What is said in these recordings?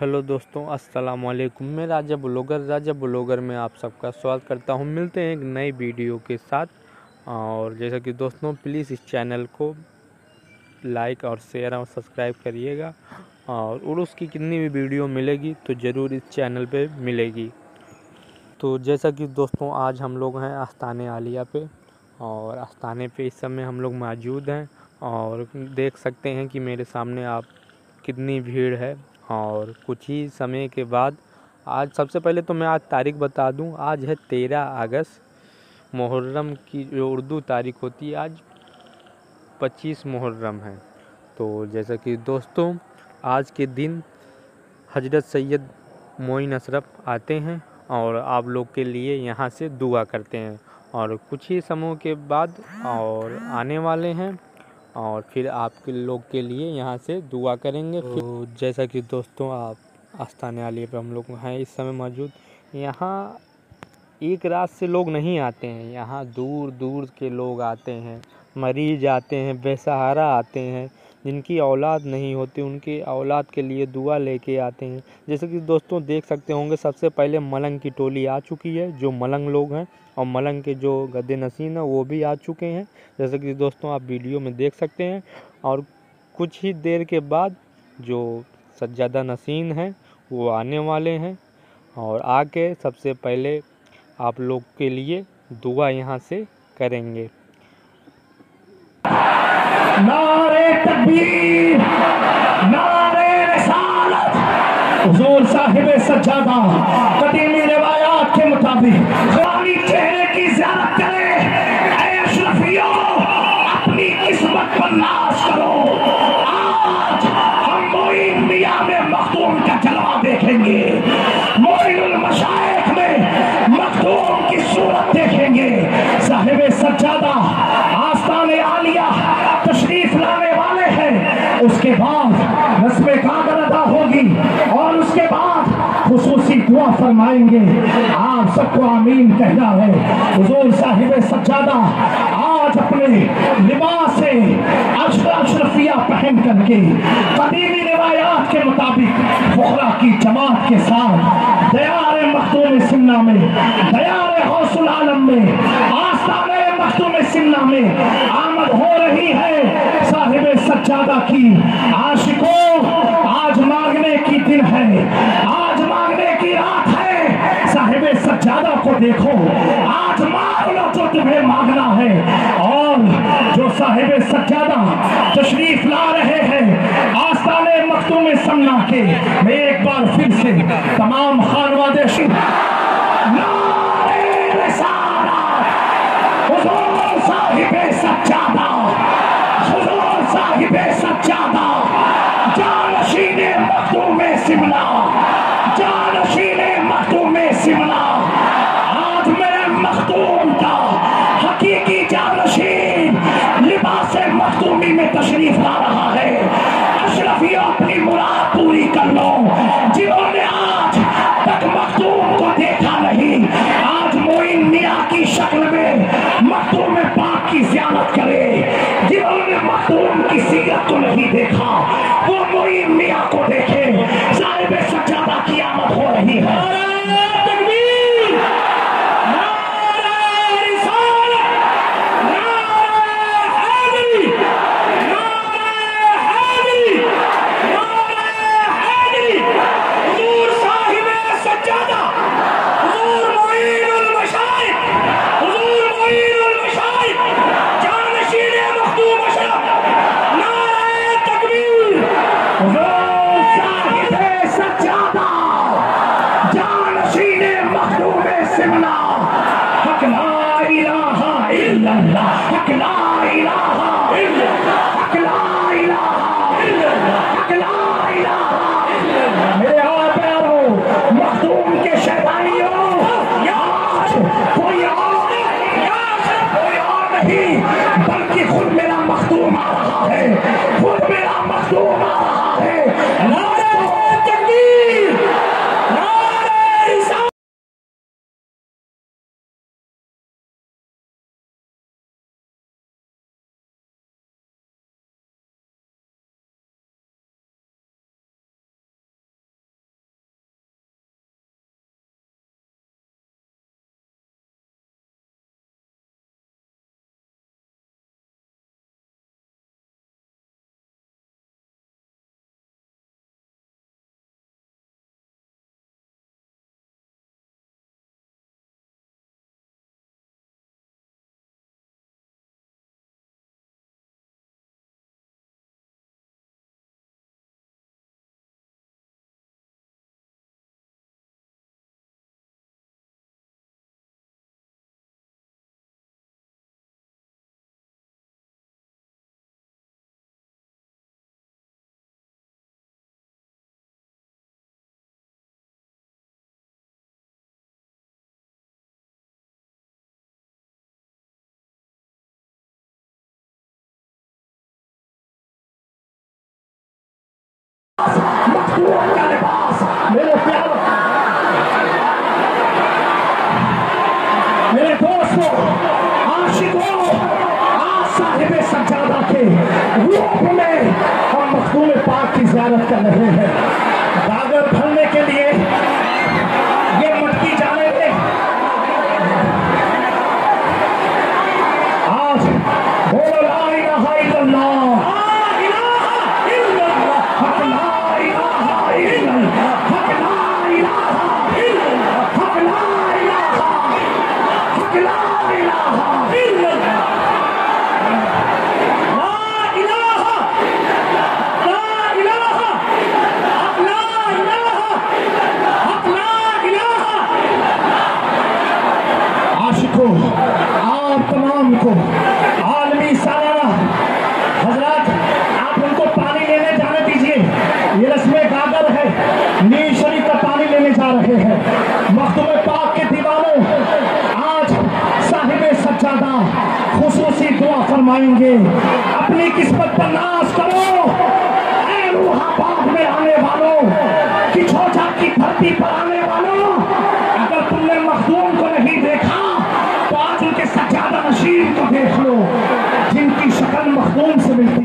Hello दोस्तों अस्सलाम वालेकुम मैं राजा ब्लॉगर राजा ब्लॉगर में आप सबका स्वागत करता हूँ। मिलते हैं एक नई वीडियो के साथ। और जैसा कि दोस्तों, प्लीज़ इस चैनल को लाइक और शेयर और सब्सक्राइब करिएगा। और उर्स की कितनी भी वीडियो मिलेगी तो ज़रूर इस चैनल पे मिलेगी। तो जैसा कि दोस्तों, आज हम लोग हैं आस्थान आलिया पे। और आस्थाने पे इस समय हम लोग मौजूद हैं। और देख सकते हैं कि मेरे सामने आप कितनी भीड़ है। और कुछ ही समय के बाद, आज सबसे पहले तो मैं आज तारीख बता दूँ, आज है तेरह अगस्त, मुहर्रम की जो उर्दू तारीख होती है, आज पच्चीस मुहर्रम है। तो जैसा कि दोस्तों, आज के दिन हज़रत सैयद मोइन अशरफ आते हैं और आप लोग के लिए यहाँ से दुआ करते हैं। और कुछ ही समयों के बाद और आने वाले हैं। और फिर आपके लोग के लिए यहाँ से दुआ करेंगे। तो जैसा कि दोस्तों आप आस्थान आलिया पर हम लोग हैं इस समय मौजूद। यहाँ एक रात से लोग नहीं आते हैं। यहाँ दूर दूर के लोग आते हैं मरीज़ आते हैं बेसहारा आते हैं जिनकी औलाद नहीं होती उनकी औलाद के लिए दुआ लेके आते हैं। जैसे कि दोस्तों देख सकते होंगे सबसे पहले मलंग की टोली आ चुकी है जो मलंग लोग हैं। और मलंग के जो गद्दे नसीन हैं, वो भी आ चुके हैं। जैसे कि दोस्तों, आप वीडियो में देख सकते हैं। और कुछ ही देर के बाद जो सज्जादा नसीन हैं, वो आने वाले हैं। और आके सबसे पहले आप लोग के लिए दुआ यहाँ से करेंगे। नारे नारे साहिब सज्जादा रिवायात के मुताबिक। खुदानी चेहरे की ज़्यादा करे। अपनी किस्मत पर नाश करो। दुआ फरमाएँगे। आप सबको आमीन कहना है। हुजूर साहिब सज्जादा, आज अपने लिबास से अशर अशरफिया पहन करके, कदीमी रिवायात के मुताबिक फुकरा की जमात के साथ, दयार मखदूम सिन्ना में, दयार हौसुल आलम में आस्थान मखदूम सिन्ना में आमद हो रही है साहिब सज्जादा की। आशिकों, आज मांगने की दिन है। आज देखो आज मांग लो जो तुम्हें मांगना है। और जो साहेब सज्जादा तशरीफ़ ला रहे हैं जिन्होंने मखदूम तो नहीं देखा। वो मोइन मिया को देखे। इलाहा इल्लल्लाह। हक ला इलाहा इल्लल्लाह। हक ला इलाहा इल्लल्लाह हक ला इलाहा इल्लल्लाह मेरे और प्यारो मखदूम के शैतानियों, यार, कोई और यार, कोई और नहीं। बल्कि खुद मेरा मखदूम आ रहा है। खुद मेरा दोस्तों आशिकों आज साहिब रूप में हम मखदूम पाक की ज्यादात कर रहे हैं। बागर भरने के लिए खुसूसी फरमाएँगे, अपनी किस्मत पर नाश करो। ऐ में आने वालों, कि छोटा की धरती पर आने वालों, अगर तुमने मखदूम को नहीं देखा तो आज उनके सज्जादा नशीर को देख लो, जिनकी शक्ल मखदूम से मिलती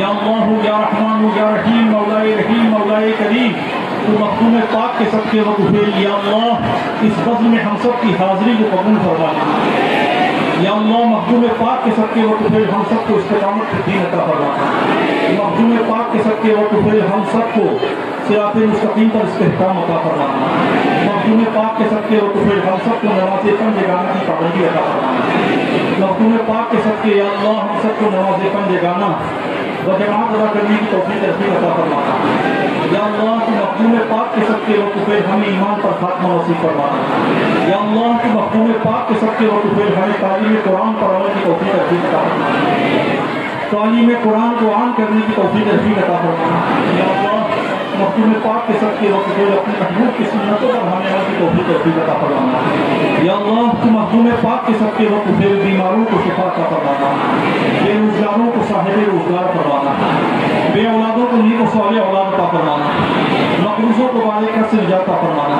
या अल्लाह या रहमान या रहीम मौलाए रहीम मौलाए करीम तो मखदूम पाक के सबके वकूफे या अल्लाह इस बज़्म में हम सब की हाजिरी को कबूल फरमा या नौ मखदूम पाक के सबके वकूफे हम सबको इस्तेकामत दीन अता फरमा मखदूम पाक के सबके वकूफे हम सबको सिरात मुस्तकीम पर इस्तेहकाम अता फरमा मखदूम पाक के सबके वकूफे हम सबको नमाज़ पंज गाना की पाबंदी अता फरमा मखदूम पाक के सबके या अल्लाह हम सबको नमाज़ पंज गाना। व जमात अदा करने की तौफीक नसीब अदा फरमाना या अल्लाह की मखदूम पाक के सबके वकूफे हमें ईमान पर खात्मा नसीब फरमाना या अल्लाह की मखदूम पाक के सबके वकूफे हमें तालीम कुरान पर अमल की तौफीक नसीब अता फरमाना तालीम कुरान को आम करने की तौफीक नसीब अदा फरमाना या में पाक के सबके वकूफे अपनी महबूब की सुन्नतों पर हमें अमल की तोहफी तोहफी का फरमाना या अल्लाह की मखदूम पाक के सबके दे बीमारों को शिफा का फरमाना। बेरोजगारों को साहिब रोज़गार करवाना बे औलादों को नीक साले औलाद का फरमाना। मकरूजों को वाले का से निजात अता फरमाना।